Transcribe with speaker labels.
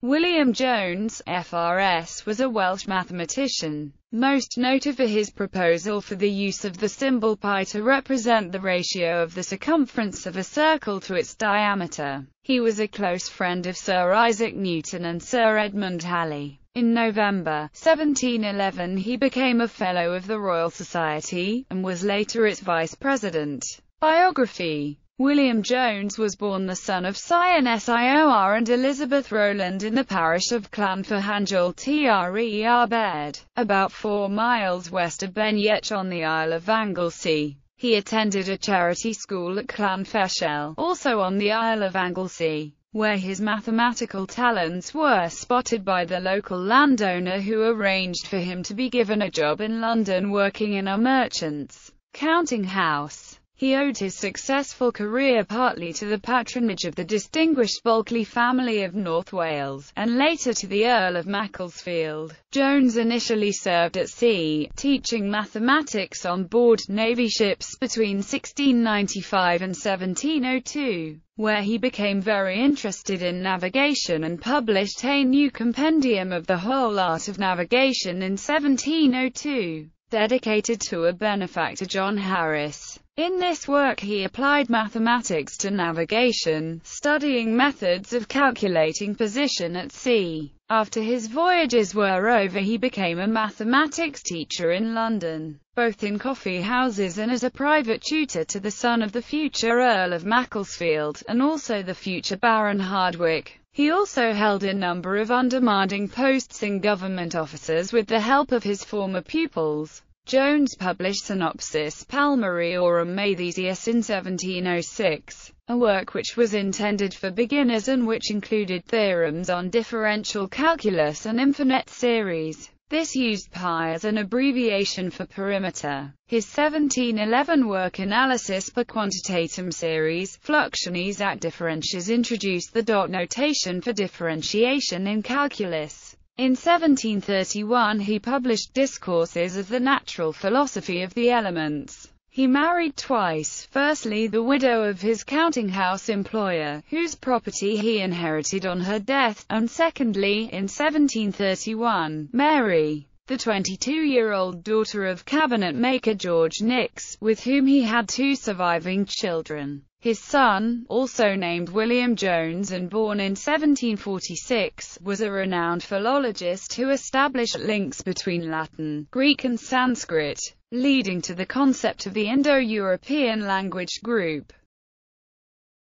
Speaker 1: William Jones, FRS, was a Welsh mathematician, most noted for his proposal for the use of the symbol pi to represent the ratio of the circumference of a circle to its diameter. He was a close friend of Sir Isaac Newton and Sir Edmund Halley. In November 1711 he became a Fellow of the Royal Society, and was later its vice-president. Biography William Jones was born the son of Sion Sior and Elizabeth Rowland in the parish of Llanfihangel Tre'r Beirdd, about four miles west of Ben Benllech on the Isle of Anglesey. He attended a charity school at Llanfechell, also on the Isle of Anglesey, where his mathematical talents were spotted by the local landowner who arranged for him to be given a job in London working in a merchant's counting house. He owed his successful career partly to the patronage of the distinguished Bulkeley family of North Wales, and later to the Earl of Macclesfield. Jones initially served at sea, teaching mathematics on board Navy ships between 1695 and 1702 where he became very interested in navigation and published a new compendium of the whole art of navigation in 1702, dedicated to a benefactor John Harris. In this work he applied mathematics to navigation, studying methods of calculating position at sea. After his voyages were over he became a mathematics teacher in London, both in coffee houses and as a private tutor to the son of the future Earl of Macclesfield, and also the future Baron Hardwicke. He also held a number of undemanding posts in government offices with the help of his former pupils. Jones published Synopsis Palmariorum Matheseos in 1706, a work which was intended for beginners and which included theorems on differential calculus and infinite series. This used pi as an abbreviation for perimeter. His 1711 work Analysis per quantitatum series, Fluxiones ac differentias introduced the dot notation for differentiation in calculus. In 1731 he published Discourses of the Natural Philosophy of the Elements. He married twice, firstly the widow of his counting-house employer, whose property he inherited on her death, and secondly, in 1731, Mary, the 22-year-old daughter of cabinet-maker George Nix, with whom he had two surviving children. His son, also named William Jones and born in 1746, was a renowned philologist who established links between Latin, Greek and Sanskrit, leading to the concept of the Indo-European language group.